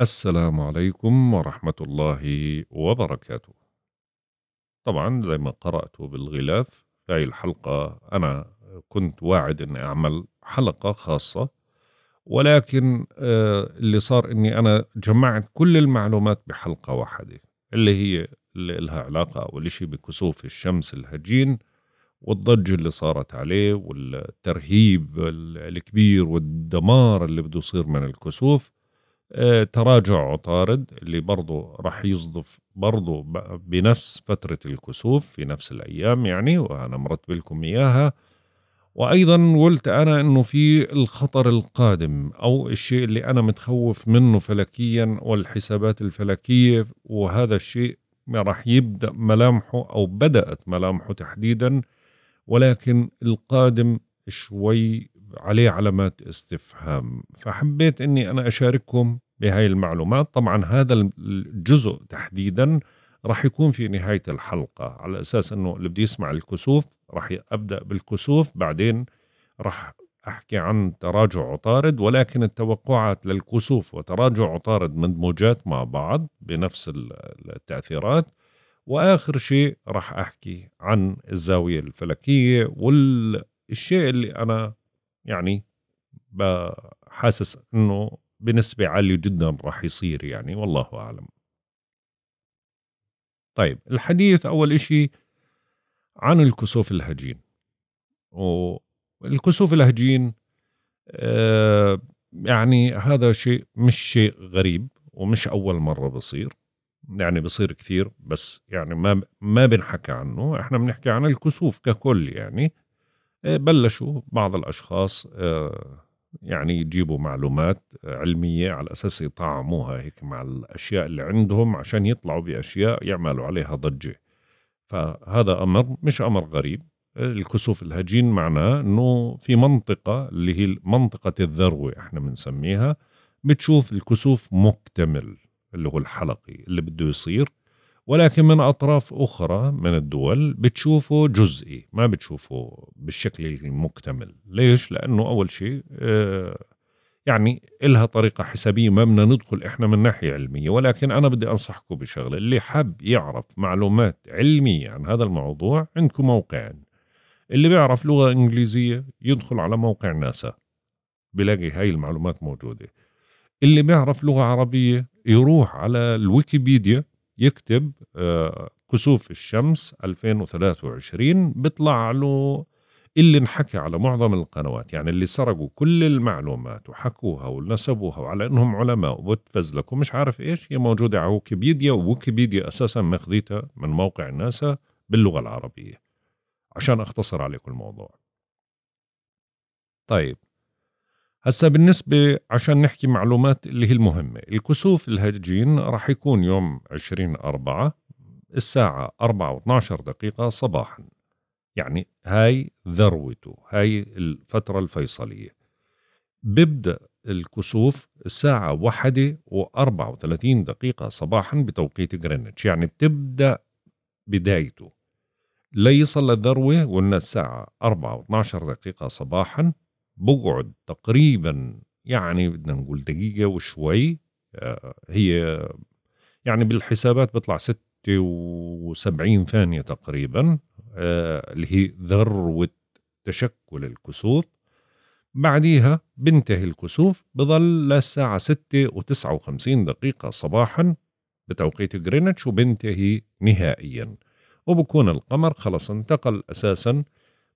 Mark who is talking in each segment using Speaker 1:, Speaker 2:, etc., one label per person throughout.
Speaker 1: السلام عليكم ورحمة الله وبركاته. طبعا زي ما قرأت بالغلاف في هاي الحلقة أنا كنت واعد إني أعمل حلقة خاصة ولكن آه، اللي صار إني أنا جمعت كل المعلومات بحلقة واحدة اللي هي اللي لها علاقة أول شيء بكسوف الشمس الهجين والضجة اللي صارت عليه والترهيب الكبير والدمار اللي بده يصير من الكسوف تراجع عطارد اللي برضه راح يصدف برضه بنفس فترة الكسوف في نفس الأيام يعني وأنا مرتب لكم إياها. وأيضا قلت أنا أنه في الخطر القادم أو الشيء اللي أنا متخوف منه فلكيا والحسابات الفلكية وهذا الشيء راح يبدأ ملامحه أو بدأت ملامحه تحديدا. ولكن القادم شوي عليه علامات استفهام. فحبيت إني أنا أشارككم بهاي المعلومات. طبعا هذا الجزء تحديدا راح يكون في نهاية الحلقة على أساس أنه اللي بده يسمع الكسوف راح أبدأ بالكسوف بعدين راح أحكي عن تراجع عطارد ولكن التوقعات للكسوف وتراجع عطارد مدموجات مع بعض بنفس التأثيرات. وآخر شيء راح أحكي عن الزاوية الفلكية والشيء اللي أنا يعني حاسس إنه بنسبة عالية جدا راح يصير يعني والله أعلم. طيب الحديث أول إشي عن الكسوف الهجين. والكسوف الهجين آه يعني هذا شيء مش شيء غريب ومش أول مرة بصير. يعني بصير كثير بس يعني ما ما بنحكى عنه. إحنا بنحكي عن الكسوف ككل يعني. بلشوا بعض الأشخاص آه، يعني يجيبوا معلومات علمية على أساس يطعموها هيك مع الأشياء اللي عندهم عشان يطلعوا بأشياء يعملوا عليها ضجة. فهذا أمر مش أمر غريب. الكسوف الهجين معناه أنه في منطقة اللي هي منطقة الذروة إحنا بنسميها بتشوف الكسوف مكتمل اللي هو الحلقي اللي بده يصير ولكن من أطراف أخرى من الدول بتشوفه جزئي ما بتشوفه بالشكل المكتمل. ليش؟ لأنه أول شيء آه، يعني إلها طريقة حسابية ما بدنا ندخل إحنا من ناحية علمية. ولكن أنا بدي أنصحكم بشغلة اللي حاب يعرف معلومات علمية عن هذا الموضوع عندكم موقعين. اللي بيعرف لغة إنجليزية يدخل على موقع ناسا بلاقي هاي المعلومات موجودة. اللي بيعرف لغة عربية يروح على الويكيبيديا يكتب آه، كسوف الشمس 2023 بيطلع له اللي انحكى على معظم القنوات يعني اللي سرقوا كل المعلومات وحكوها ونسبوها وعلى إنهم علماء وبتفزلكوا مش عارف إيش هي موجودة على ويكيبيديا وويكيبيديا أساسا ماخذيتها من موقع ناسا باللغة العربية. عشان أختصر عليكم الموضوع. طيب هسا بالنسبة عشان نحكي معلومات اللي هي المهمة الكسوف الهجين راح يكون يوم 20 أربعة الساعة أربعة واتناشر دقيقة صباحا. يعني هاي ذروته هاي الفترة الفيصلية. بيبدأ الكسوف الساعة واحدة وأربعة وثلاثين دقيقة صباحا بتوقيت جرينتش يعني بتبدأ بدايته. ليصل للذروة قلنا الساعة أربعة واتناشر دقيقة صباحا بقعد تقريبا يعني بدنا نقول دقيقة وشوي آه، هي يعني بالحسابات ستة وسبعين ثانية تقريبا آه، اللي هي ذروة تشكل الكسوف. بعديها بنتهي الكسوف بظل للساعة ستة وتسعة وخمسين دقيقة صباحا بتوقيت جرينتش وبنتهي نهائيا. وبكون القمر خلص انتقل أساسا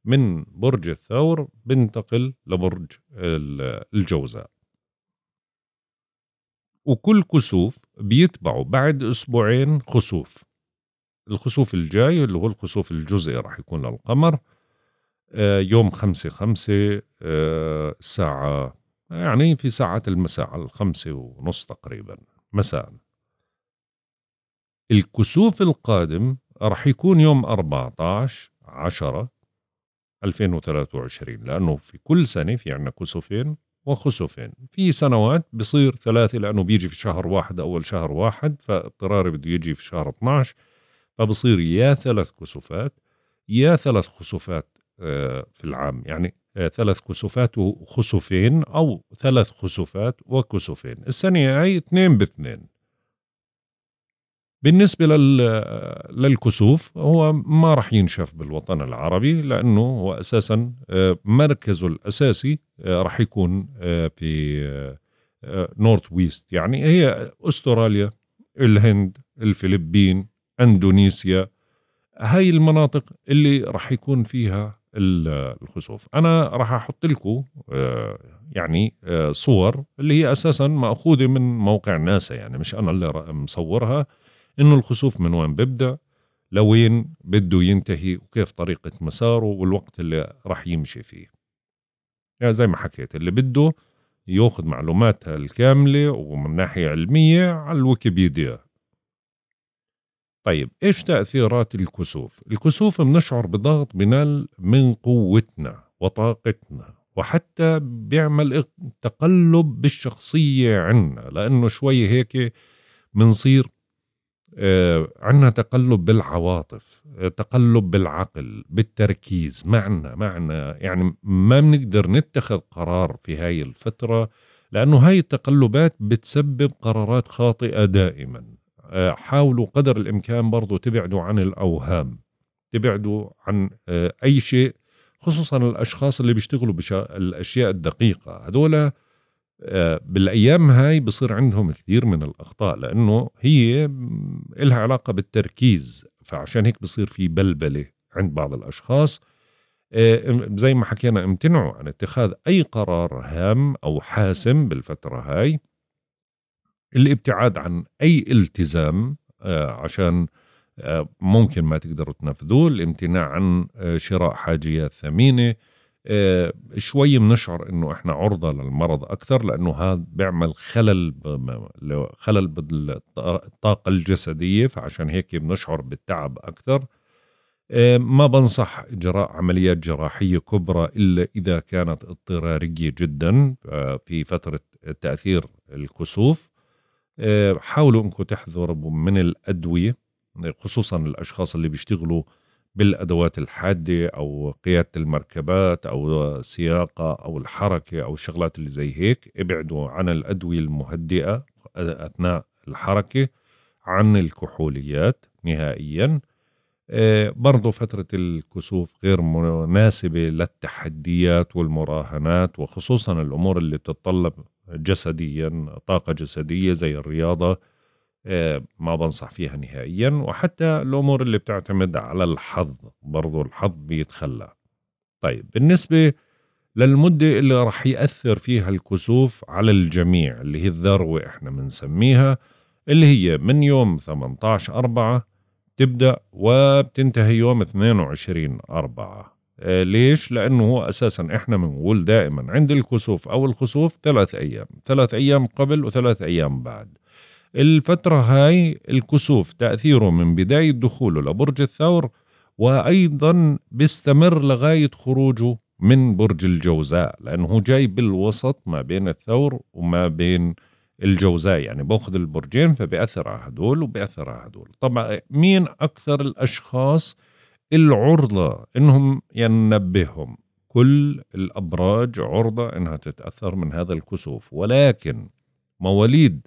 Speaker 1: من برج الثور بنتقل لبرج الجوزاء. وكل كسوف بيتبعوا بعد أسبوعين خسوف. الخسوف الجاي اللي هو الخسوف الجزئي راح يكون للقمر آه، يوم خمسة خمسة آه، الساعة يعني في ساعة المساء على الخمسة ونص تقريبا مساء. الكسوف القادم راح يكون يوم 14 عشرة 2023 لأنه في كل سنة في عنا كسوفين وخسوفين. في سنوات بصير ثلاثة لأنه بيجي في شهر واحد أول شهر واحد فاضطراري بده يجي في شهر 12 فبصير يا ثلاث كسوفات يا ثلاث خسوفات آه، في العام. يعني آه، ثلاث كسوفات وخسوفين أو ثلاث خسوفات وكسوفين. السنة هاي اثنين باثنين بالنسبة للكسوف هو ما راح ينشف بالوطن العربي لأنه هو أساسا آه، مركزه الأساسي آه، راح يكون في نورث ويست. يعني هي أستراليا الهند الفلبين أندونيسيا هاي المناطق اللي راح يكون فيها الخسوف. أنا راح أحط لكم آه، يعني آه، صور اللي هي أساسا مأخوذة من موقع ناسا يعني مش أنا اللي مصورها. إنه الخسوف من وين بيبدأ؟ لوين بده ينتهي؟ وكيف طريقة مساره؟ والوقت اللي راح يمشي فيه. يعني زي ما حكيت اللي بده ياخذ معلوماتها الكاملة ومن ناحية علمية على الويكيبيديا. طيب إيش تأثيرات الكسوف؟ الكسوف بنشعر بضغط بنال من قوتنا وطاقتنا وحتى بيعمل تقلب بالشخصية عنا لأنه شوي هيك بنصير عندنا تقلب بالعواطف آه تقلب بالعقل بالتركيز. معنا معنا يعني ما بنقدر نتخذ قرار في هاي الفترة لأنه هاي التقلبات بتسبب قرارات خاطئة دائما. آه، حاولوا قدر الإمكان برضو تبعدوا عن الأوهام تبعدوا عن آه، أي شيء خصوصا الأشخاص اللي بيشتغلوا بالأشياء الدقيقة. هذول آه، بالأيام هاي بصير عندهم كثير من الأخطاء لأنه هي إلها علاقة بالتركيز فعشان هيك بصير في بلبلة عند بعض الأشخاص. زي ما حكينا امتنعوا عن اتخاذ أي قرار هام أو حاسم بالفترة هاي. الابتعاد عن أي التزام آه، عشان آه، ممكن ما تقدروا تنفذوه. الامتناع عن آه، شراء حاجيات ثمينة. شوي بنشعر إنه إحنا عرضة للمرض أكثر لأنه هذا بيعمل خلل خلل بالطاقة الجسدية فعشان هيك بنشعر بالتعب أكثر. ما بنصح إجراء عمليات جراحية كبرى إلا إذا كانت اضطرارية جدا في فترة تأثير الكسوف. آه، حاولوا إنكم تحذروا من الأدوية خصوصا الأشخاص اللي بيشتغلوا بالأدوات الحادة أو قيادة المركبات أو السياقه أو الحركة أو الشغلات اللي زي هيك ابعدوا عن الأدوية المهدئة أثناء الحركة عن الكحوليات نهائيا. آه، برضو فترة الكسوف غير مناسبة للتحديات والمراهنات وخصوصا الأمور اللي بتتطلب جسديا طاقة جسدية زي الرياضة ما بنصح فيها نهائيا وحتى الأمور اللي بتعتمد على الحظ برضو الحظ بيتخلى. طيب بالنسبة للمدة اللي راح يأثر فيها الكسوف على الجميع اللي هي الذروة إحنا بنسميها اللي هي من يوم 18 أربعة تبدأ وبتنتهي يوم 22 أربعة. آه، ليش؟ لأنه هو أساسا إحنا بنقول دائما عند الكسوف أو الخسوف ثلاث أيام ثلاث أيام قبل وثلاث أيام بعد. الفترة هاي الكسوف تأثيره من بداية دخوله لبرج الثور وأيضا بيستمر لغاية خروجه من برج الجوزاء لأنه جاي بالوسط ما بين الثور وما بين الجوزاء يعني بأخذ البرجين فبيأثر على هدول وبيأثر على هدول. طبعا مين أكثر الأشخاص العرضة إنهم ينبههم؟ كل الأبراج عرضة إنها تتأثر من هذا الكسوف ولكن مواليد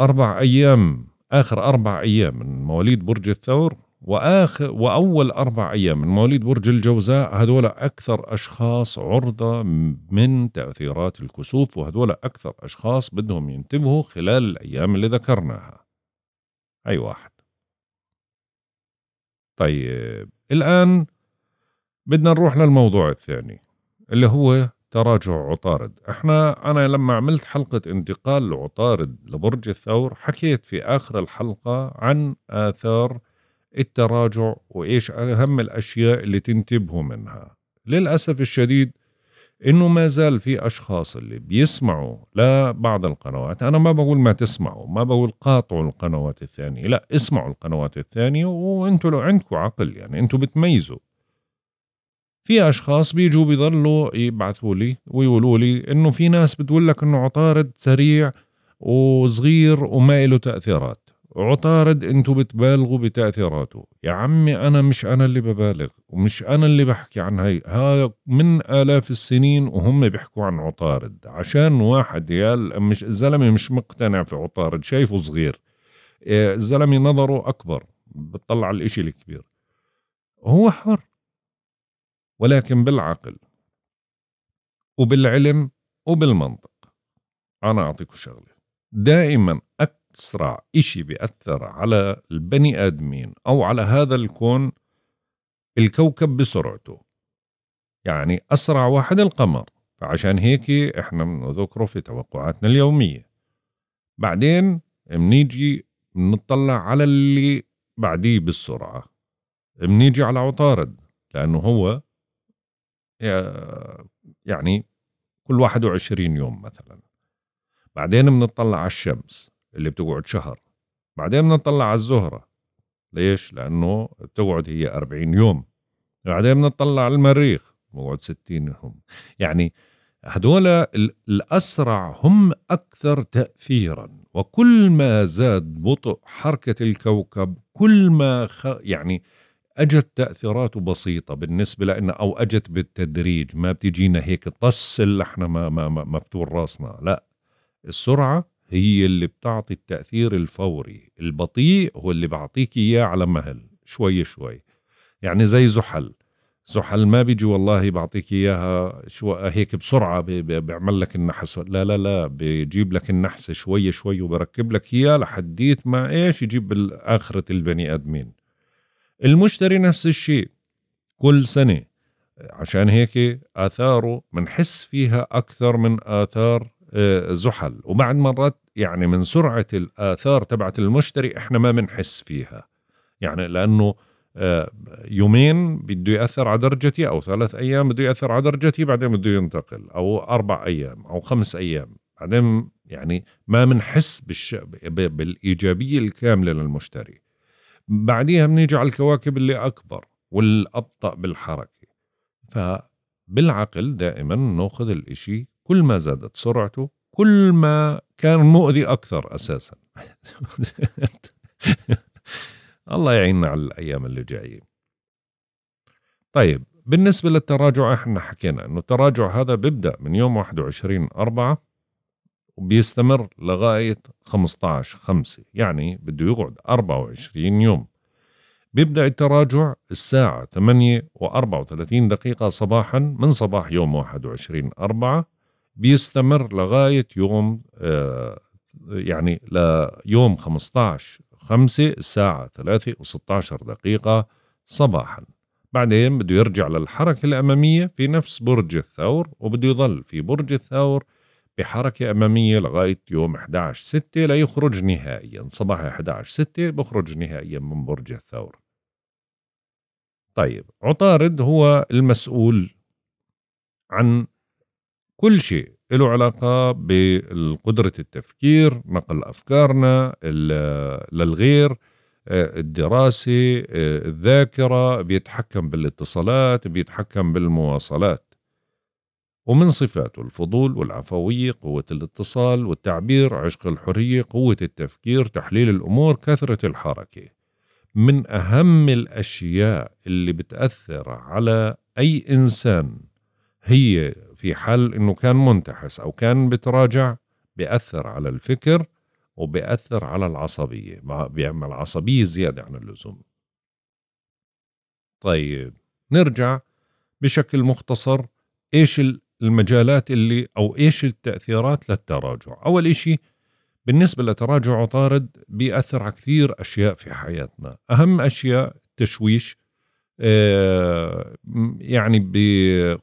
Speaker 1: أربع أيام آخر أربع أيام من مواليد برج الثور وآخر وأول أربع أيام من مواليد برج الجوزاء هذول أكثر أشخاص عرضة من تأثيرات الكسوف وهذول أكثر أشخاص بدهم ينتبهوا خلال الأيام اللي ذكرناها. أي واحد. طيب الآن بدنا نروح للموضوع الثاني اللي هو تراجع عطارد. إحنا أنا لما عملت حلقة انتقال لعطارد لبرج الثور حكيت في آخر الحلقة عن آثار التراجع وإيش أهم الأشياء اللي تنتبهوا منها. للأسف الشديد إنه ما زال في أشخاص اللي بيسمعوا لبعض القنوات أنا ما بقول ما تسمعوا ما بقول قاطعوا القنوات الثانية لا اسمعوا القنوات الثانية وأنتوا لو عندكم عقل يعني أنتوا بتميزوا. في أشخاص بيجوا بيضلوا يبعثوا لي ويقولوا لي إنه في ناس بتقول لك إنه عطارد سريع وصغير وما له تأثيرات. عطارد أنتوا بتبالغوا بتأثيراته. يا عمي أنا مش أنا اللي ببالغ ومش أنا اللي بحكي عن هاي. هذا من آلاف السنين وهم بيحكوا عن عطارد. عشان واحد يا مش الزلمة مش مقتنع في عطارد شايفه صغير. إيه، الزلمة نظره أكبر بتطلع الإشي الكبير. هو حر. ولكن بالعقل وبالعلم وبالمنطق. أنا أعطيكم شغلة. دائما أسرع إشي بيأثر على البني آدمين أو على هذا الكون الكوكب بسرعته. يعني أسرع واحد القمر. فعشان هيك إحنا بنذكره في توقعاتنا اليومية. بعدين بنيجي بنطلع على اللي بعديه بالسرعة. بنيجي على عطارد لأنه هو يعني كل 21 يوم مثلا. بعدين بنطلع على الشمس اللي بتقعد شهر. بعدين بدنا نطلع على الزهرة. ليش؟ لأنه بتقعد هي 40 يوم. بعدين بدنا نطلع على المريخ. بقعد 60 يوم. يعني هدول الأسرع هم أكثر تأثيرا. وكل ما زاد بطء حركة الكوكب كل ما خ... يعني أجت تاثيراته بسيطة بالنسبة لنا أو أجت بالتدريج ما بتجينا هيك طس اللي إحنا ما, ما, ما مفتور راسنا لا السرعة هي اللي بتعطي التأثير الفوري البطيء هو اللي بعطيك إياه على مهل شوي شوي يعني زي زحل زحل ما بيجي والله بعطيك إياها شو هيك بسرعة بيعمل لك النحس لا لا لا بيجيب لك النحس شوي شوي وبركب لك إياه لحديت ما إيش يجيب بالآخرة البني آدمين. المشتري نفس الشيء كل سنة عشان هيك آثاره بنحس فيها أكثر من آثار آه، زحل. وبعد مرات يعني من سرعة الآثار تبعت المشتري إحنا ما بنحس فيها. يعني لأنه آه، يومين بده يأثر على درجتي أو ثلاث أيام بده يأثر على درجتي بعدين بده ينتقل أو أربع أيام أو خمس أيام. بعدين يعني ما بنحس. بالإيجابية الكاملة للمشتري. بعديها بنيجي على الكواكب اللي أكبر والأبطأ بالحركة. فبالعقل دائما نأخذ الإشي كل ما زادت سرعته كل ما كان مؤذي أكثر أساسا. الله يعيننا على الأيام اللي جاية. طيب بالنسبة للتراجع إحنا حكينا إنه التراجع هذا بيبدأ من يوم 21 أربعة وبيستمر لغاية 15 خمسة يعني بده يقعد 24 يوم. بيبدأ التراجع الساعة 8 و34 دقيقة صباحا من صباح يوم 21 أربعة بيستمر لغاية يوم آه، يعني ليوم 15 5 الساعة 3 و16 دقيقة صباحا. بعدين بده يرجع للحركة الأمامية في نفس برج الثور وبده يظل في برج الثور بحركة أمامية لغاية يوم 11 6 ليخرج نهائيا. صباح 11 6 بخرج نهائيا من برج الثور طيب عطارد هو المسؤول عن كل شيء. له علاقة بقدرة التفكير نقل أفكارنا للغير آه، الدراسة آه، الذاكرة بيتحكم بالاتصالات بيتحكم بالمواصلات. ومن صفاته الفضول والعفوية قوة الاتصال والتعبير عشق الحرية قوة التفكير تحليل الأمور كثرة الحركة. من أهم الأشياء اللي بتأثر على أي إنسان هي في حال إنه كان منتحس أو كان بتراجع بيأثر على الفكر وبيأثر على العصبية. بيعمل عصبية زيادة عن اللزوم. طيب نرجع بشكل مختصر. إيش المجالات اللي أو إيش التأثيرات للتراجع. أول إشي بالنسبة لتراجع عطارد بيأثر على كثير أشياء في حياتنا. أهم أشياء تشويش آه، يعني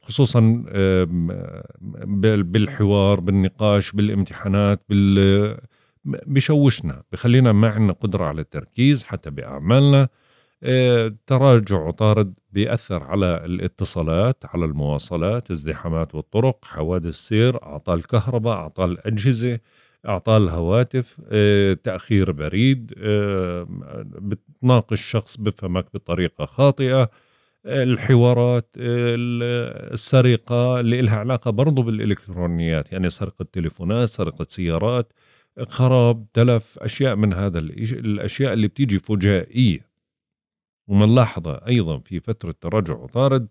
Speaker 1: خصوصا بالحوار بالنقاش بالامتحانات بال بشوشنا بخلينا ما عندنا قدرة على التركيز حتى بأعمالنا. آه، تراجع عطارد بيأثر على الاتصالات على المواصلات ازدحامات والطرق حوادث سير أعطال الكهرباء أعطال الأجهزة أعطال الهواتف آه، تأخير بريد آه، بتناقش شخص بفهمك بطريقة خاطئة الحوارات السرقة اللي لها علاقة برضه بالإلكترونيات يعني سرقة تليفونات سرقة سيارات خراب تلف أشياء من هذا الأشياء اللي بتيجي فجائية. ومنلاحظة أيضا في فترة تراجع عطارد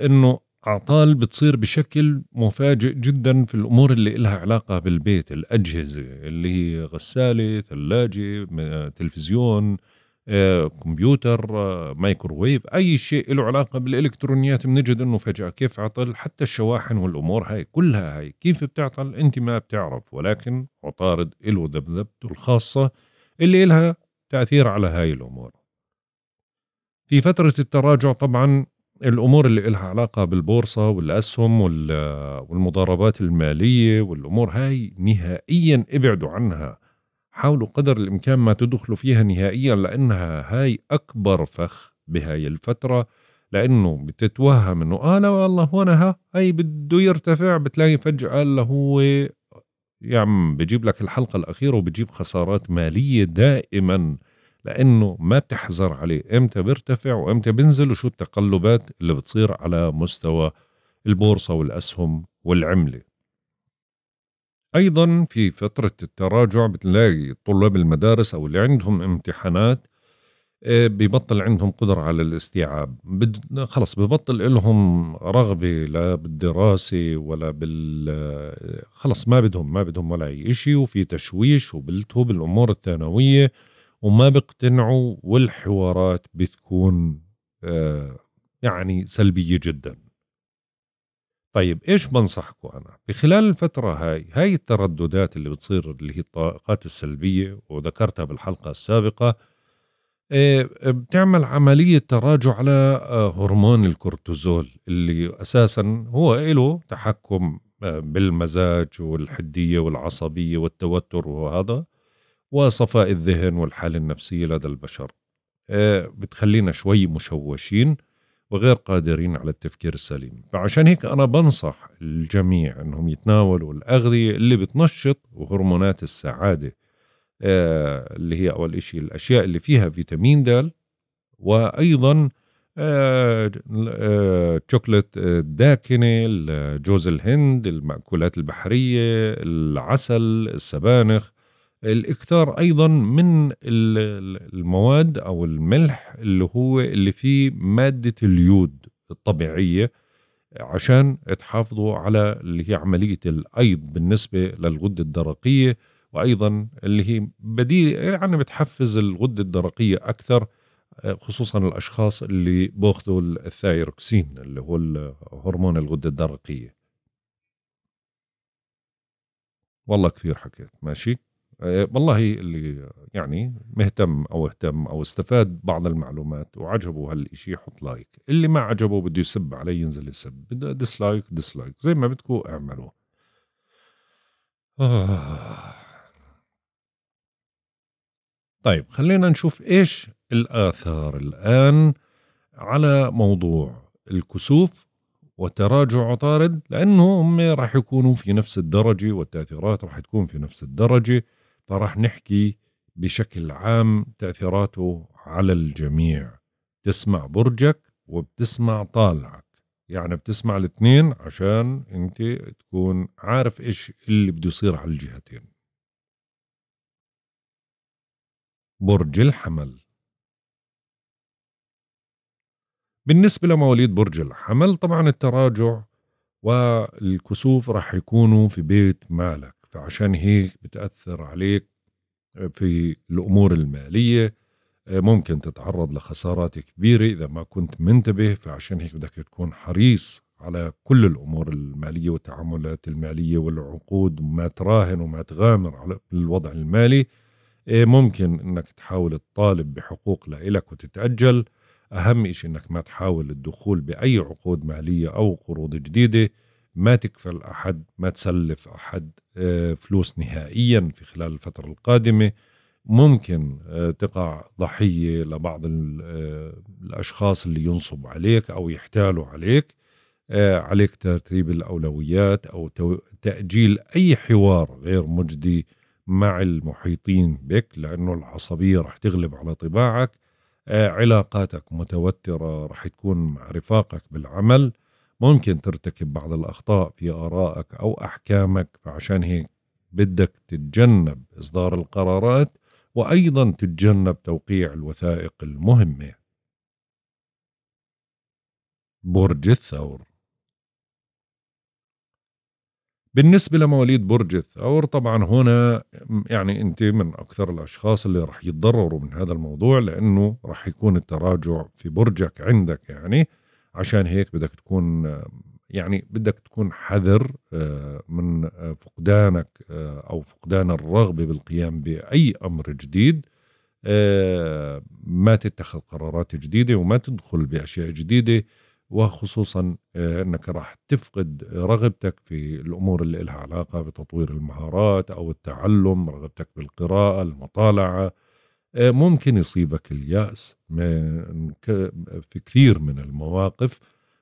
Speaker 1: أنه أعطال بتصير بشكل مفاجئ جدا في الأمور اللي إلها علاقة بالبيت. الأجهزة اللي هي غسالة ثلاجة تلفزيون آه، كمبيوتر آه، مايكروويف أي شيء له علاقة بالإلكترونيات. بنجد أنه فجأة كيف عطل حتى الشواحن والأمور هاي كلها هاي. كيف بتعطل؟ أنت ما بتعرف. ولكن عطارد له ذبذبته الخاصة اللي إلها تأثير على هاي الأمور. في فترة التراجع طبعا الأمور اللي لها علاقة بالبورصة والأسهم والمضاربات المالية والأمور هاي نهائيا ابعدوا عنها. حاولوا قدر الإمكان ما تدخلوا فيها نهائيا لأنها هاي أكبر فخ بهاي الفترة لأنه بتتوهم إنه آه لا والله هون ها هاي بده يرتفع بتلاقي فجأة اللي هو يعني بجيب لك الحلقة الأخيرة وبجيب خسارات مالية دائما. لأنه ما بتحذر عليه. إمتى بيرتفع وإمتى بينزل وشو التقلبات اللي بتصير على مستوى البورصة والأسهم والعملة. أيضا في فترة التراجع بتلاقي طلاب المدارس أو اللي عندهم امتحانات آه، ببطل عندهم قدرة على الاستيعاب. خلص ببطل لهم رغبة لا بالدراسة ولا بال خلص ما بدهم ما بدهم ولا أي شيء وفي تشويش وبلتوا بالأمور الثانوية. وما بيقتنعوا والحوارات بتكون آه، يعني سلبية جدا. طيب إيش بنصحكم أنا؟ بخلال الفترة هاي هاي الترددات اللي بتصير اللي هي الطاقات السلبية وذكرتها بالحلقة السابقة آه، بتعمل عملية تراجع على آه، هرمون الكورتيزول اللي أساسا هو له تحكم بالمزاج والحدية والعصبية والتوتر وهذا. وصفاء الذهن والحالة النفسية لدى البشر. آه، بتخلينا شوي مشوشين وغير قادرين على التفكير السليم. فعشان هيك أنا بنصح الجميع أنهم يتناولوا الأغذية اللي بتنشط هرمونات السعادة آه، اللي هي أول إشي الأشياء اللي فيها فيتامين د وأيضا شوكولات آه، داكنة جوز الهند المأكولات البحرية العسل السبانخ الإكثار أيضا من المواد أو الملح اللي هو اللي فيه مادة اليود الطبيعية عشان تحافظوا على اللي هي عملية الأيض بالنسبة للغدة الدرقية وأيضا اللي هي بديل يعني بتحفز الغدة الدرقية أكثر خصوصا الأشخاص اللي باخذوا الثايروكسين اللي هو هرمون الغدة الدرقية. والله كثير حكيت. ماشي؟ والله اللي يعني مهتم أو اهتم أو استفاد بعض المعلومات وعجبه هالشيء يحط like. اللي ما عجبه بده يسب علي ينزل يسب. بده dislike dislike زي ما بدكم اعملوا. آه. طيب خلينا نشوف إيش الآثار الآن على موضوع الكسوف وتراجع عطارد لأنه هم راح يكونوا في نفس الدرجة والتأثيرات راح تكون في نفس الدرجة. فراح نحكي بشكل عام تأثيراته على الجميع. تسمع برجك وبتسمع طالعك. يعني بتسمع الاثنين عشان انت تكون عارف إيش اللي بده يصير على الجهتين. برج الحمل. بالنسبة لمواليد برج الحمل طبعا التراجع والكسوف راح يكونوا في بيت مالك. فعشان هيك بتأثر عليك في الأمور المالية ممكن تتعرض لخسارات كبيرة إذا ما كنت منتبه فعشان هيك بدك تكون حريص على كل الأمور المالية والتعاملات المالية والعقود وما تراهن وما تغامر على الوضع المالي. ممكن إنك تحاول تطالب بحقوق لإلك وتتأجل. أهم إشي إنك ما تحاول الدخول بأي عقود مالية أو قروض جديدة. ما تكفل أحد ما تسلف أحد آه، فلوس نهائيا في خلال الفترة القادمة. ممكن آه، تقع ضحية لبعض آه، الأشخاص اللي ينصب عليك أو يحتالوا عليك عليك ترتيب الأولويات أو تأجيل أي حوار غير مجدي مع المحيطين بك لأنه العصبية رح تغلب على طباعك. علاقاتك متوترة رح تكون مع رفاقك بالعمل. ممكن ترتكب بعض الأخطاء في آرائك أو أحكامك فعشان هيك بدك تتجنب إصدار القرارات وأيضا تتجنب توقيع الوثائق المهمة. برج الثور. بالنسبة لمواليد برج الثور طبعا هنا يعني أنت من أكثر الأشخاص اللي راح يتضرروا من هذا الموضوع لأنه راح يكون التراجع في برجك عندك يعني. عشان هيك بدك تكون يعني بدك تكون حذر آه، من آه، فقدانك آه، أو فقدان الرغبة بالقيام بأي أمر جديد. ما تتخذ قرارات جديدة وما تدخل بأشياء جديدة وخصوصا إنك راح تفقد رغبتك في الأمور اللي لها علاقة بتطوير المهارات أو التعلم رغبتك بالقراءة المطالعة ممكن يصيبك اليأس في كثير من المواقف.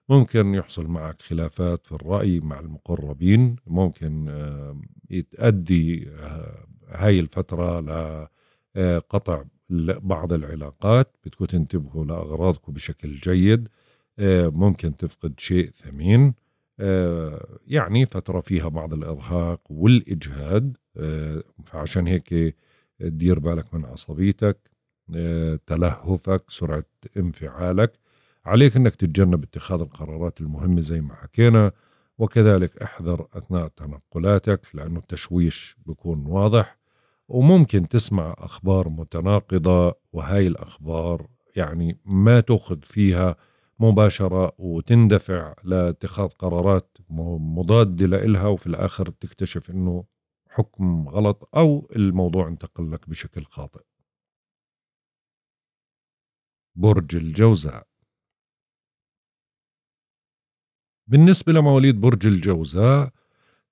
Speaker 1: ممكن يحصل معك خلافات في الرأي مع المقربين. ممكن يتأدي آه، هاي الفترة لقطع بعض العلاقات. بدكم تنتبهوا لأغراضكم بشكل جيد. آه، ممكن تفقد شيء ثمين. آه، يعني فترة فيها بعض الإرهاق والإجهاد. فعشان هيك دير بالك من عصبيتك تلهفك سرعة انفعالك. عليك إنك تتجنب اتخاذ القرارات المهمة زي ما حكينا وكذلك احذر أثناء تنقلاتك لأنه التشويش بيكون واضح. وممكن تسمع أخبار متناقضة وهاي الأخبار يعني ما تأخذ فيها مباشرة وتندفع لاتخاذ قرارات مضادة لإلها وفي الآخر تكتشف إنه حكم غلط أو الموضوع انتقل لك بشكل خاطئ. برج الجوزاء. بالنسبة لمواليد برج الجوزاء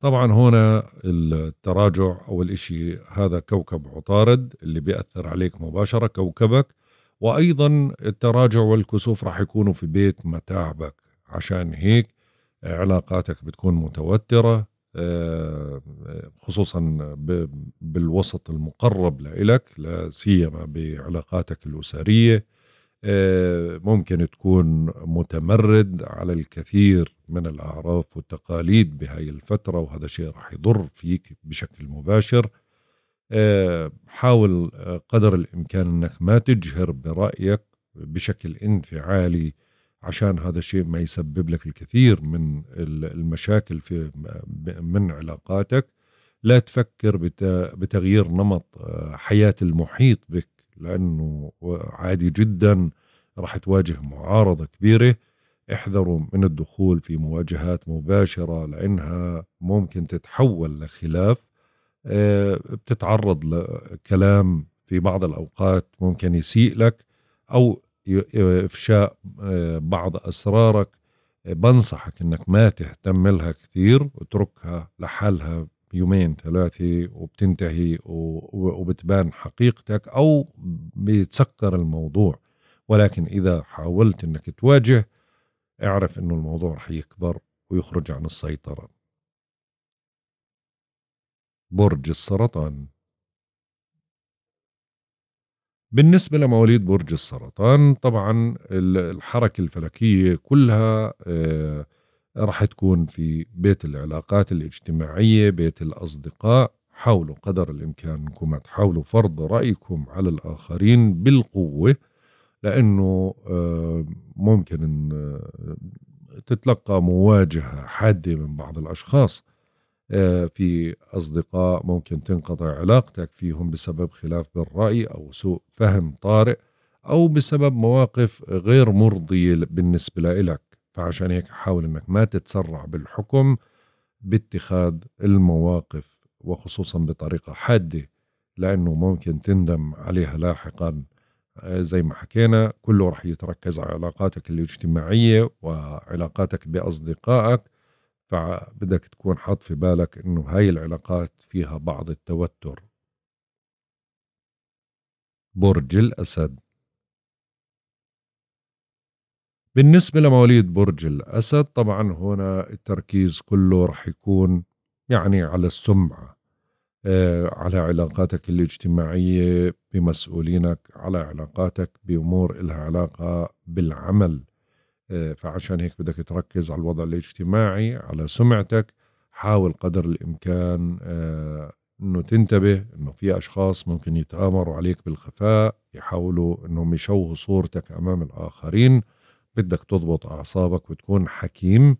Speaker 1: طبعا هنا التراجع أول إشي هذا كوكب عطارد اللي بيأثر عليك مباشرة كوكبك. وأيضا التراجع والكسوف راح يكونوا في بيت متاعبك. عشان هيك علاقاتك بتكون متوترة. خصوصا بالوسط المقرب لإلك لا سيما بعلاقاتك الأسرية. آه، ممكن تكون متمرد على الكثير من الأعراف والتقاليد بهاي الفترة وهذا شيء راح يضر فيك بشكل مباشر. آه، حاول قدر الإمكان أنك ما تجهر برأيك بشكل انفعالي عشان هذا الشيء ما يسبب لك الكثير من المشاكل في من علاقاتك. لا تفكر بتغيير نمط آه، حياة المحيط بك لأنه عادي جدا راح تواجه معارضة كبيرة. احذروا من الدخول في مواجهات مباشرة لأنها ممكن تتحول لخلاف. آه، بتتعرض لكلام في بعض الأوقات ممكن يسيء لك أو إفشاء آه، بعض أسرارك. بنصحك إنك ما تهتم لها كثير وتركها لحالها يومين ثلاثة وبتنتهي وبتبان حقيقتك أو بيتسكر الموضوع. ولكن إذا حاولت أنك تواجه اعرف أنه الموضوع رح يكبر ويخرج عن السيطرة. برج السرطان. بالنسبة لمواليد برج السرطان طبعا الحركة الفلكية كلها آه راح تكون في بيت العلاقات الاجتماعية بيت الأصدقاء حاولوا قدر الإمكان أنكم تحاولوا فرض رأيكم على الآخرين بالقوة لأنه آه، ممكن آه، تتلقى مواجهة حادة من بعض الأشخاص. في أصدقاء ممكن تنقطع علاقتك فيهم بسبب خلاف بالرأي أو سوء فهم طارئ أو بسبب مواقف غير مرضية بالنسبة لك فعشان هيك حاول إنك ما تتسرع بالحكم باتخاذ المواقف وخصوصا بطريقة حادة لأنه ممكن تندم عليها لاحقا. آه، زي ما حكينا كله رح يتركز على علاقاتك الاجتماعية وعلاقاتك بأصدقائك فبدك تكون حاط في بالك إنه هاي العلاقات فيها بعض التوتر. برج الأسد. بالنسبة لمواليد برج الأسد طبعا هنا التركيز كله رح يكون يعني على السمعة. آه، على علاقاتك الاجتماعية بمسؤولينك على علاقاتك بأمور إلها علاقة بالعمل. فعشان هيك بدك تركز على الوضع الاجتماعي على سمعتك حاول قدر الإمكان آه، إنه تنتبه إنه في أشخاص ممكن يتآمروا عليك بالخفاء يحاولوا إنهم يشوهوا صورتك أمام الآخرين. بدك تضبط أعصابك وتكون حكيم.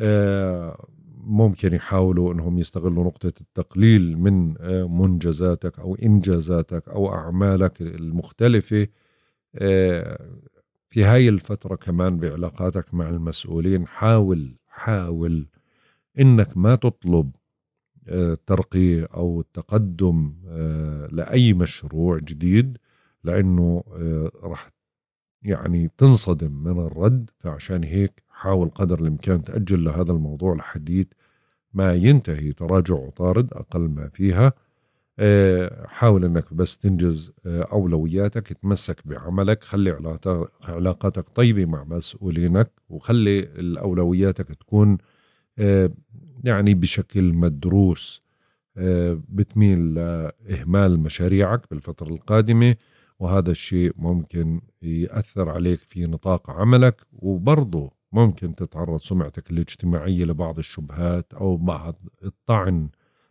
Speaker 1: آه، ممكن يحاولوا إنهم يستغلوا نقطة التقليل من آه، منجزاتك أو إنجازاتك أو أعمالك المختلفة. آه، في هاي الفترة كمان بعلاقاتك مع المسؤولين حاول حاول إنك ما تطلب الترقية أو التقدم آه، لأي مشروع جديد لأنه آه، راح يعني تنصدم من الرد. فعشان هيك حاول قدر الإمكان تأجل لهذا الموضوع لحديت ما ينتهي تراجع عطارد أقل ما فيها. آه، حاول إنك بس تنجز أولوياتك تمسك بعملك خلي علاقاتك طيبة مع مسؤولينك وخلي الأولوياتك تكون يعني بشكل مدروس آه، بتميل لإهمال مشاريعك بالفترة القادمة وهذا الشيء ممكن يأثر عليك في نطاق عملك وبرضه ممكن تتعرض سمعتك الاجتماعية لبعض الشبهات أو بعض الطعن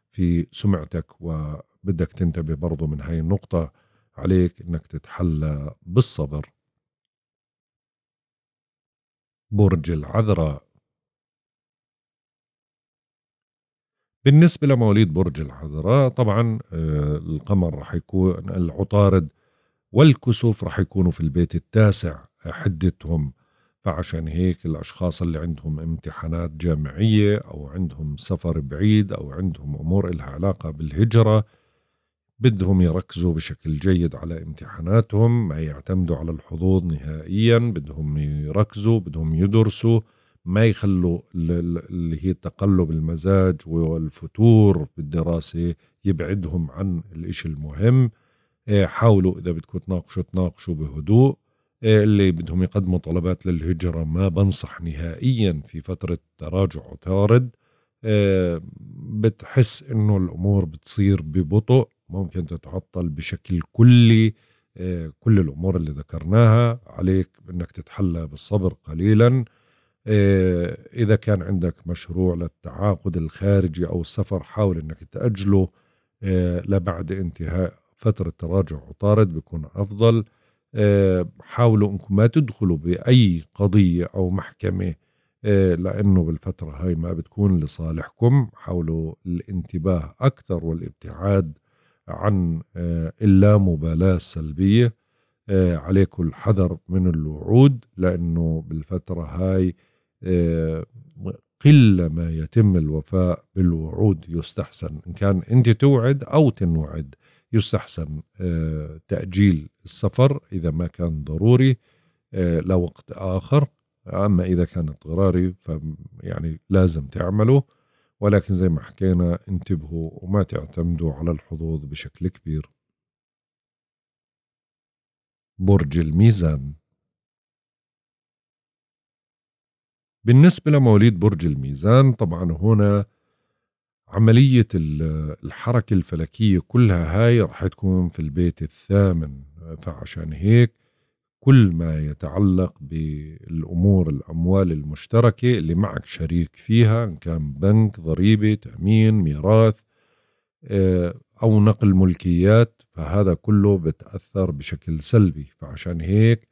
Speaker 1: في سمعتك وبدك تنتبه برضه من هاي النقطة عليك إنك تتحلى بالصبر. برج العذراء. بالنسبة لمواليد برج العذراء طبعا آه، القمر راح يكون العطارد والكسوف راح يكونوا في البيت التاسع حدتهم. فعشان هيك الأشخاص اللي عندهم امتحانات جامعية أو عندهم سفر بعيد أو عندهم أمور إلها علاقة بالهجرة بدهم يركزوا بشكل جيد على امتحاناتهم ما يعتمدوا على الحظوظ نهائيا بدهم يركزوا بدهم يدرسوا ما يخلوا اللي هي تقلب المزاج والفتور بالدراسة يبعدهم عن الإشي المهم. إيه، حاولوا إذا بدكم تناقشوا تناقشوا بهدوء. إيه، اللي بدهم يقدموا طلبات للهجرة ما بنصح نهائيا في فترة تراجع عطارد إيه، بتحس إنه الأمور بتصير ببطء. ممكن تتعطل بشكل كلي كل الأمور اللي ذكرناها عليك إنك تتحلى بالصبر قليلاً. آه، إذا كان عندك مشروع للتعاقد الخارجي أو السفر حاول أنك تأجله آه، لبعد انتهاء فترة تراجع عطارد بيكون أفضل. آه، حاولوا أنكم ما تدخلوا بأي قضية أو محكمة لأنه بالفترة هاي ما بتكون لصالحكم. حاولوا الانتباه أكثر والابتعاد عن اللامبالاة السلبية عليكم الحذر من الوعود لأنه بالفترة هاي آه، قل ما يتم الوفاء بالوعود يستحسن. إن كان أنت توعد أو تنوعد يستحسن آه، تأجيل السفر إذا ما كان ضروري آه، لوقت آخر. أما إذا كان اضطراري فيعني لازم تعمله. ولكن زي ما حكينا انتبهوا وما تعتمدوا على الحظوظ بشكل كبير. برج الميزان. بالنسبة لمواليد برج الميزان طبعا هنا عملية الحركة الفلكية كلها هاي راح تكون في البيت الثامن فعشان هيك كل ما يتعلق بالأمور الأموال المشتركة اللي معك شريك فيها إن كان بنك ضريبة تأمين ميراث آه، أو نقل ملكيات فهذا كله بتأثر بشكل سلبي. فعشان هيك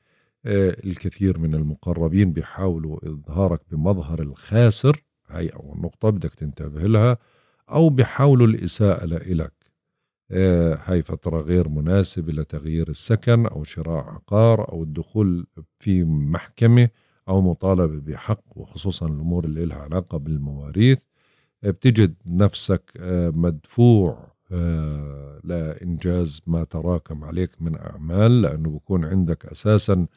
Speaker 1: آه، الكثير من المقربين بيحاولوا إظهارك بمظهر الخاسر. هاي أول نقطة بدك تنتبه لها. أو بيحاولوا الإساءة لإلك آه، هاي فترة غير مناسبة لتغيير السكن أو شراء عقار أو الدخول في محكمة أو مطالبة بحق وخصوصا الأمور اللي لها علاقة بالمواريث. آه، بتجد نفسك مدفوع لإنجاز ما تراكم عليك من أعمال لأنه بكون عندك أساساً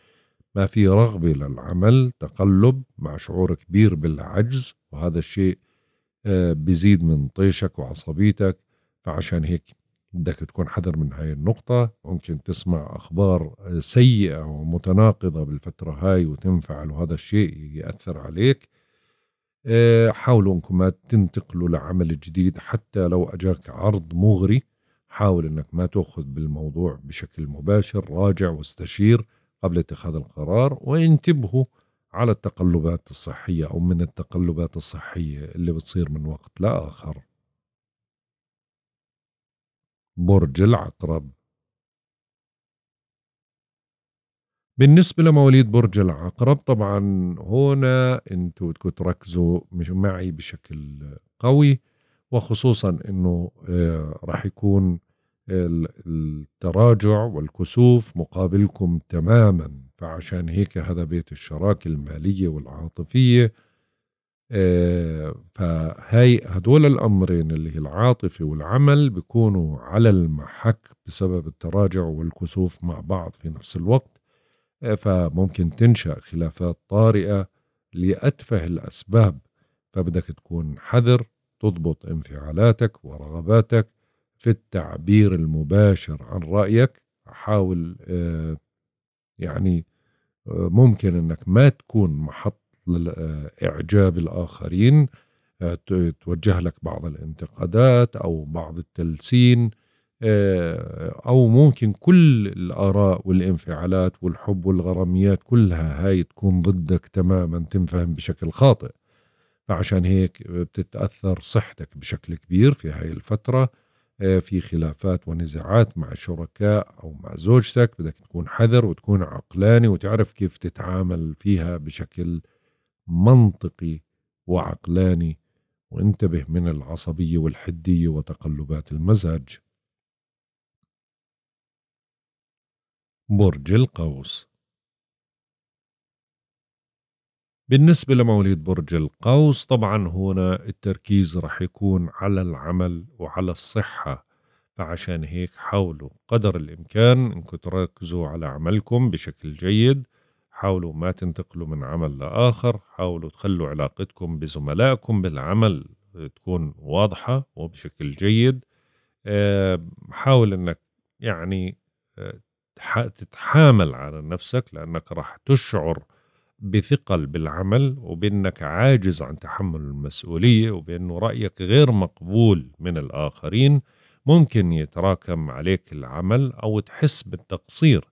Speaker 1: ما في رغبة للعمل تقلب مع شعور كبير بالعجز وهذا الشيء آه، بزيد من طيشك وعصبيتك. فعشان هيك بدك تكون حذر من هاي النقطة. ممكن تسمع أخبار سيئة ومتناقضة بالفترة هاي وتنفعل وهذا الشيء يأثر عليك. آه، حاولوا انكم ما تنتقلوا لعمل جديد حتى لو أجاك عرض مغري. حاول إنك ما تأخذ بالموضوع بشكل مباشر راجع واستشير قبل اتخاذ القرار وانتبهوا على التقلبات الصحية أو من التقلبات الصحية اللي بتصير من وقت لآخر. برج العقرب. بالنسبة لمواليد برج العقرب طبعا هنا أنتوا بدكم تركزوا مش معي بشكل قوي وخصوصا إنه آه، راح يكون التراجع والكسوف مقابلكم تماما فعشان هيك هذا بيت الشراكة المالية والعاطفية فهاي هدول الأمرين اللي هي العاطفة والعمل بيكونوا على المحك بسبب التراجع والكسوف مع بعض في نفس الوقت. آه، فممكن تنشأ خلافات طارئة لأتفه الأسباب. فبدك تكون حذر تضبط انفعالاتك ورغباتك في التعبير المباشر عن رأيك. حاول آه، يعني ممكن إنك ما تكون محط إعجاب الآخرين آه، توجه لك بعض الانتقادات أو بعض التلسين آه، أو ممكن كل الآراء والانفعالات والحب والغراميات كلها هاي تكون ضدك تماما تنفهم بشكل خاطئ. فعشان هيك بتتأثر صحتك بشكل كبير في هاي الفترة آه، في خلافات ونزاعات مع الشركاء أو مع زوجتك بدك تكون حذر وتكون عقلاني وتعرف كيف تتعامل فيها بشكل منطقي وعقلاني وانتبه من العصبية والحدية وتقلبات المزاج. برج القوس. بالنسبة لمواليد برج القوس طبعا هنا التركيز رح يكون على العمل وعلى الصحة. فعشان هيك حاولوا قدر الإمكان أنكم تركزوا على عملكم بشكل جيد. حاولوا ما تنتقلوا من عمل لآخر حاولوا تخلوا علاقتكم بزملائكم بالعمل تكون واضحة وبشكل جيد. آه، حاول أنك يعني آه، تتحامل على نفسك لأنك راح تشعر بثقل بالعمل وبأنك عاجز عن تحمل المسؤولية وبأنه رأيك غير مقبول من الآخرين. ممكن يتراكم عليك العمل أو تحس بالتقصير.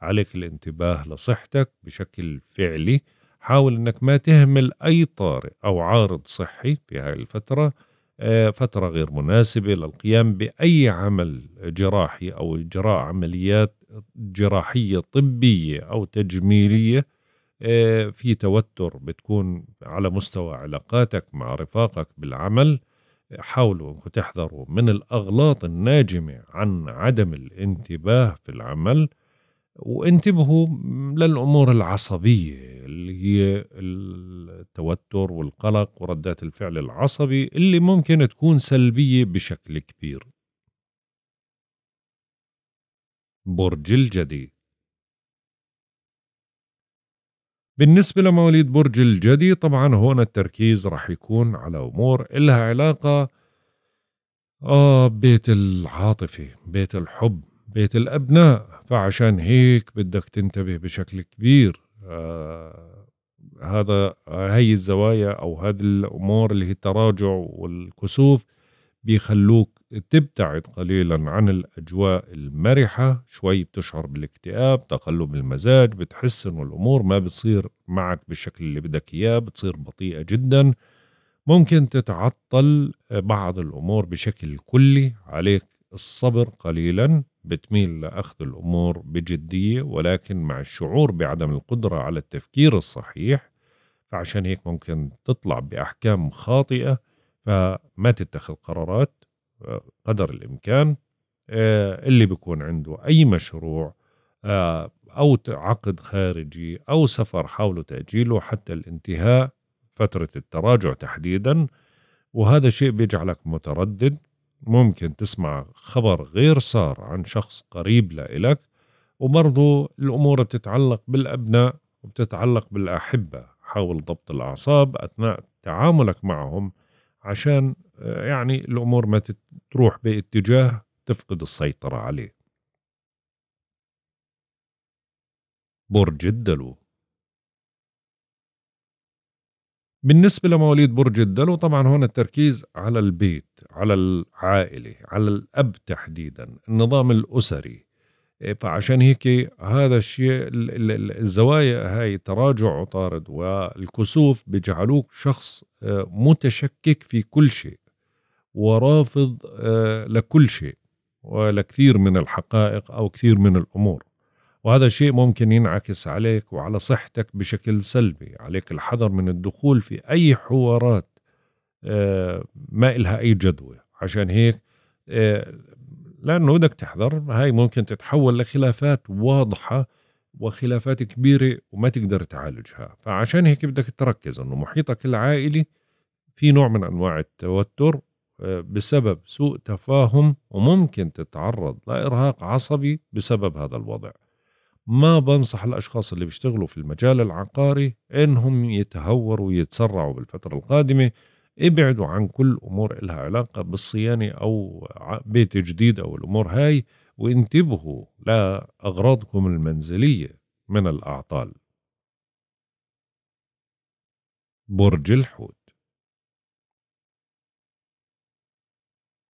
Speaker 1: عليك الانتباه لصحتك بشكل فعلي. حاول إنك ما تهمل أي طارئ أو عارض صحي في هاي الفترة. آه، فترة غير مناسبة للقيام بأي عمل جراحي أو إجراء عمليات جراحية طبية أو تجميلية. آه، في توتر بتكون على مستوى علاقاتك مع رفاقك بالعمل. حاولوا إنكم تحذروا من الأغلاط الناجمة عن عدم الانتباه في العمل. وانتبهوا للأمور العصبية اللي هي التوتر والقلق وردات الفعل العصبي اللي ممكن تكون سلبية بشكل كبير. برج الجدي بالنسبة لمواليد برج الجدي طبعا هون التركيز راح يكون على أمور إلها علاقة آه بيت العاطفة بيت الحب بيت الأبناء. فعشان هيك بدك تنتبه بشكل كبير آه هذا هاي الزوايا أو هذه الأمور اللي هي التراجع والكسوف بيخلوك تبتعد قليلا عن الأجواء المرحة شوي بتشعر بالاكتئاب تقلب المزاج بتحس إنه الأمور ما بتصير معك بالشكل اللي بدك إياه بتصير بطيئة جدا. ممكن تتعطل بعض الأمور بشكل كلي عليك الصبر قليلا. بتميل لأخذ الأمور بجدية ولكن مع الشعور بعدم القدرة على التفكير الصحيح فعشان هيك ممكن تطلع بأحكام خاطئة فما تتخذ قرارات آه، قدر الإمكان آه، اللي بيكون عنده أي مشروع آه، أو عقد خارجي أو سفر حاولوا تأجيله حتى الانتهاء فترة التراجع تحديدا وهذا الشيء بيجعلك متردد ممكن تسمع خبر غير صار عن شخص قريب لإلك وبرضو الأمور بتتعلق بالأبناء وبتتعلق بالأحبة حاول ضبط الأعصاب أثناء تعاملك معهم عشان آه، يعني الأمور ما تروح باتجاه تفقد السيطرة عليه. برج الدلو بالنسبة لمواليد برج الدلو طبعا هون التركيز على البيت على العائلة على الأب تحديدا النظام الأسري. إيه، فعشان هيك هذا الشيء الزوايا هاي تراجع عطارد والكسوف بجعلوك شخص آه، متشكك في كل شيء ورافض آه، لكل شيء ولكثير من الحقائق أو كثير من الأمور. وهذا الشيء ممكن ينعكس عليك وعلى صحتك بشكل سلبي عليك الحذر من الدخول في أي حوارات آه، ما إلها أي جدوى. عشان هيك آه، لأنه بدك تحذر هاي ممكن تتحول لخلافات واضحة وخلافات كبيرة وما تقدر تعالجها. فعشان هيك بدك تركز أنه محيطك العائلي في نوع من أنواع التوتر آه، بسبب سوء تفاهم وممكن تتعرض لإرهاق عصبي بسبب هذا الوضع. ما بنصح الأشخاص اللي بيشتغلوا في المجال العقاري إنهم يتهوروا ويتسرعوا بالفترة القادمة ابعدوا عن كل أمور إلها علاقة بالصيانة أو بيت جديد أو الأمور هاي وانتبهوا لأغراضكم المنزلية من الأعطال. برج الحوت.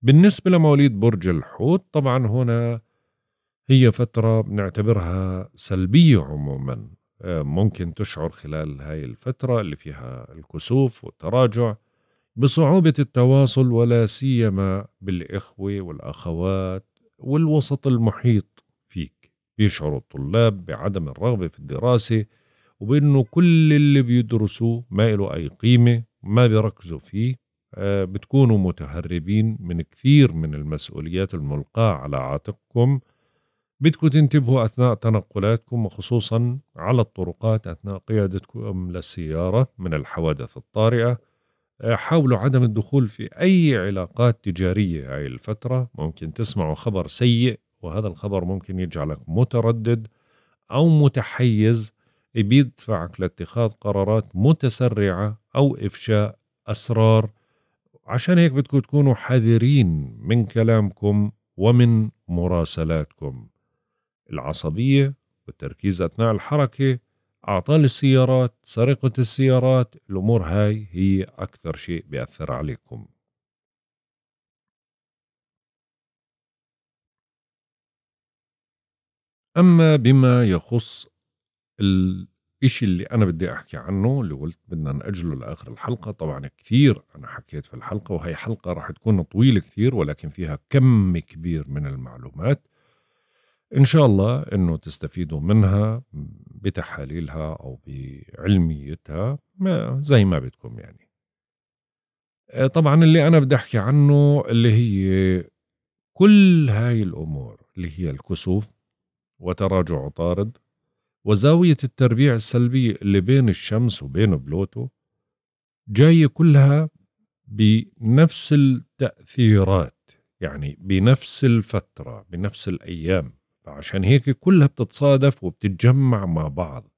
Speaker 1: بالنسبة لمواليد برج الحوت طبعا هنا هي فترة بنعتبرها سلبية عموما. آه، ممكن تشعر خلال هاي الفترة اللي فيها الكسوف والتراجع بصعوبة التواصل ولا سيما بالإخوة والأخوات والوسط المحيط فيك. بيشعروا الطلاب بعدم الرغبة في الدراسة وبأنه كل اللي بيدرسوه ما له أي قيمة ما بيركزوا فيه. آه، بتكونوا متهربين من كثير من المسؤوليات الملقاة على عاتقكم. بدكم تنتبهوا أثناء تنقلاتكم وخصوصا على الطرقات أثناء قيادتكم للسيارة من الحوادث الطارئة آه، حاولوا عدم الدخول في أي علاقات تجارية هاي الفترة. ممكن تسمعوا خبر سيء وهذا الخبر ممكن يجعلك متردد أو متحيز بيدفعك لاتخاذ قرارات متسرعة أو إفشاء أسرار. عشان هيك بدكم تكونوا حذرين من كلامكم ومن مراسلاتكم. العصبية والتركيز أثناء الحركة أعطال السيارات سرقة السيارات الأمور هاي هي أكثر شيء بيأثر عليكم. أما بما يخص الإشي اللي أنا بدي أحكي عنه اللي قلت بدنا نأجله لآخر الحلقة طبعا كثير أنا حكيت في الحلقة وهي حلقة راح تكون طويلة كثير ولكن فيها كم كبير من المعلومات. إن شاء الله إنه تستفيدوا منها بتحاليلها أو بعلميتها ما زي ما بدكم يعني. آه، طبعا اللي أنا بدي أحكي عنه اللي هي كل هاي الأمور اللي هي الكسوف وتراجع عطارد وزاوية التربيع السلبية اللي بين الشمس وبين بلوتو جاية كلها بنفس التأثيرات يعني بنفس الفترة بنفس الأيام. فعشان هيك كلها بتتصادف وبتتجمع مع بعض.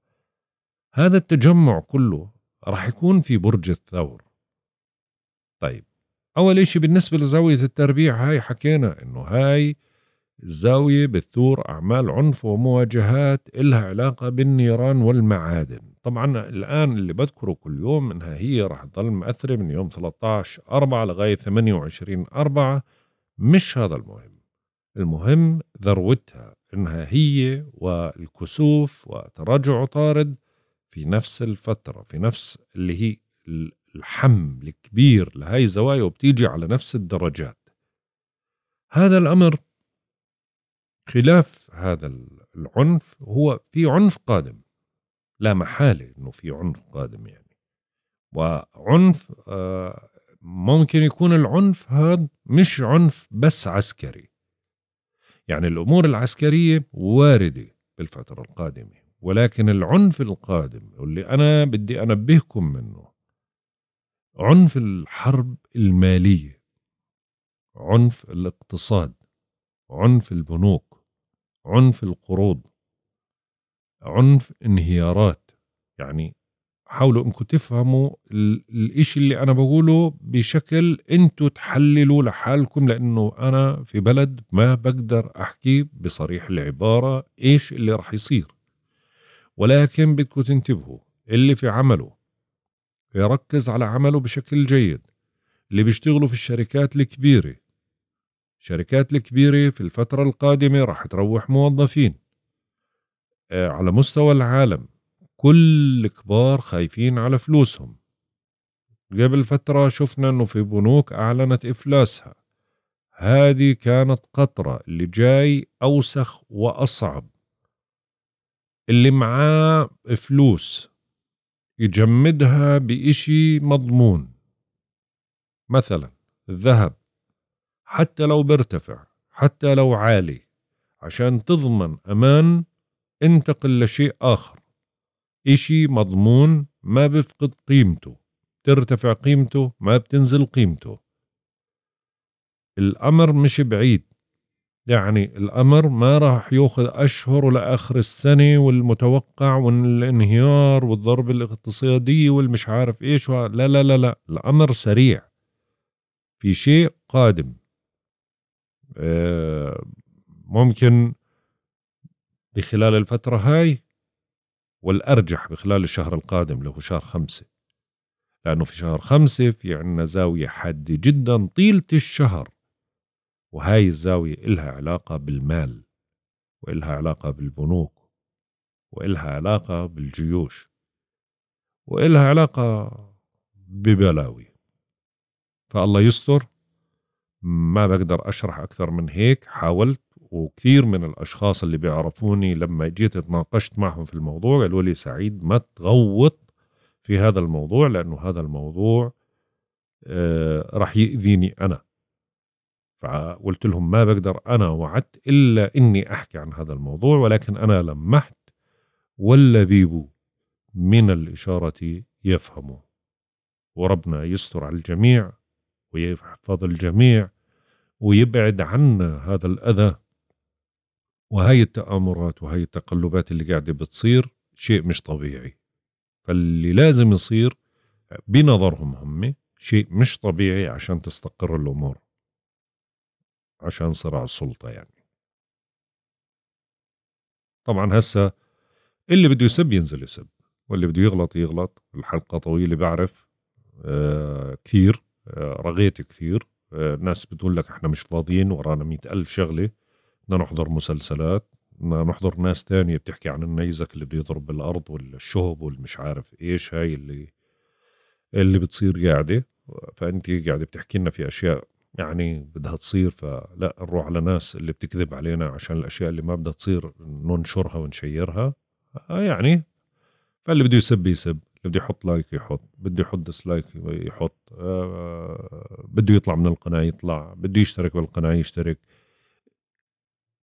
Speaker 1: هذا التجمع كله راح يكون في برج الثور. طيب أول إشي بالنسبة لزاوية التربيع هاي حكينا إنه هاي الزاوية بتثور أعمال عنف ومواجهات إلها علاقة بالنيران والمعادن. طبعا الآن اللي بذكره كل يوم إنها هي راح تظل مأثرة من يوم 13 4 لغاية 28 4 مش هذا المهم. المهم ذروتها إنها هي والكسوف وتراجع عطارد في نفس الفترة في نفس اللي هي الحم الكبير لهي الزوايا وبتيجي على نفس الدرجات. هذا الأمر خلاف هذا العنف هو في عنف قادم. لا محالة إنه في عنف قادم يعني. وعنف آه، ممكن يكون العنف هذا مش عنف بس عسكري. يعني الأمور العسكرية واردة بالفترة القادمة ولكن العنف القادم واللي أنا بدي أنبهكم منه عنف الحرب المالية عنف الاقتصاد عنف البنوك عنف القروض عنف انهيارات يعني حاولوا انكم تفهموا الاشي اللي أنا بقوله بشكل أنتم تحللوا لحالكم لأنه أنا في بلد ما بقدر احكي بصريح العبارة إيش اللي رح يصير. ولكن بدكم تنتبهوا اللي في عمله يركز على عمله بشكل جيد اللي بيشتغلوا في الشركات الكبيرة. الشركات الكبيرة في الفترة القادمة راح تروح موظفين آه، على مستوى العالم. كل الكبار خايفين على فلوسهم. قبل فترة شفنا إنه في بنوك أعلنت إفلاسها. هذه كانت قطرة اللي جاي أوسخ وأصعب. اللي معاه فلوس. يجمدها بإشي مضمون. مثلا الذهب. حتى لو بيرتفع حتى لو عالي. عشان تضمن أمان انتقل لشيء آخر. إشي مضمون ما بفقد قيمته ترتفع قيمته ما بتنزل قيمته. الأمر مش بعيد يعني الأمر ما راح يأخذ أشهر لآخر السنة والمتوقع والانهيار والضرب الاقتصادي والمش عارف إيش لا لا لا لا الأمر سريع. في شيء قادم. آه، ممكن بخلال الفترة هاي والأرجح بخلال الشهر القادم اللي هو شهر خمسة. لأنه في شهر خمسة في عنا زاوية حادة جدا طيلة الشهر. وهاي الزاوية إلها علاقة بالمال وإلها علاقة بالبنوك وإلها علاقة بالجيوش وإلها علاقة ببلاوي. فالله يستر ما بقدر أشرح أكثر من هيك حاولت وكثير من الأشخاص اللي بيعرفوني لما جيت تناقشت معهم في الموضوع قالوا لي سعيد ما تغوط في هذا الموضوع لأنه هذا الموضوع آه راح يأذيني أنا. فقلت لهم ما بقدر أنا وعدت إلا إني أحكي عن هذا الموضوع ولكن أنا لمحت واللبيب من الإشارة يفهموا وربنا يستر على الجميع ويحفظ الجميع ويبعد عنا هذا الأذى وهي التآمرات وهي التقلبات اللي قاعدة بتصير شيء مش طبيعي. فاللي لازم يصير بنظرهم هم شيء مش طبيعي عشان تستقر الأمور. عشان صراع السلطة يعني. طبعا هسا اللي بده يسب ينزل يسب واللي بده يغلط يغلط. الحلقة طويلة بعرف. آه كثير. آه رغيت كثير. آه ناس بتقول لك إحنا مش فاضيين ورانا مئة ألف شغلة. بدنا نحضر مسلسلات بدنا نحضر ناس تانية بتحكي عن النيزك اللي بده يضرب بالأرض والشهب والمش عارف إيش هاي اللي اللي بتصير قاعدة. فأنت قاعدة بتحكي لنا في أشياء يعني بدها تصير فلا نروح على ناس اللي بتكذب علينا عشان الأشياء اللي ما بدها تصير ننشرها ونشيرها. آه، يعني. فاللي بده يسب يسب اللي بده يحط like يحط بده يحط dislike يحط آه، بده يطلع من القناة يطلع بده يشترك بالقناة يشترك.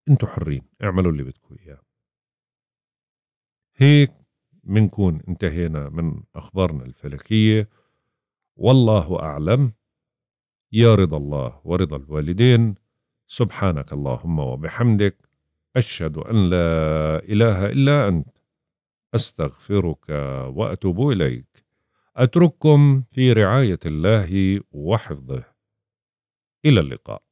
Speaker 1: أنتوا حرين اعملوا اللي بدكم إياه. هيك بنكون انتهينا من أخبارنا الفلكية. والله أعلم. يا رضا الله ورضا الوالدين. سبحانك اللهم وبحمدك. أشهد أن لا إله إلا أنت. أستغفرك وأتوب إليك. أترككم في رعاية الله وحفظه. إلى اللقاء.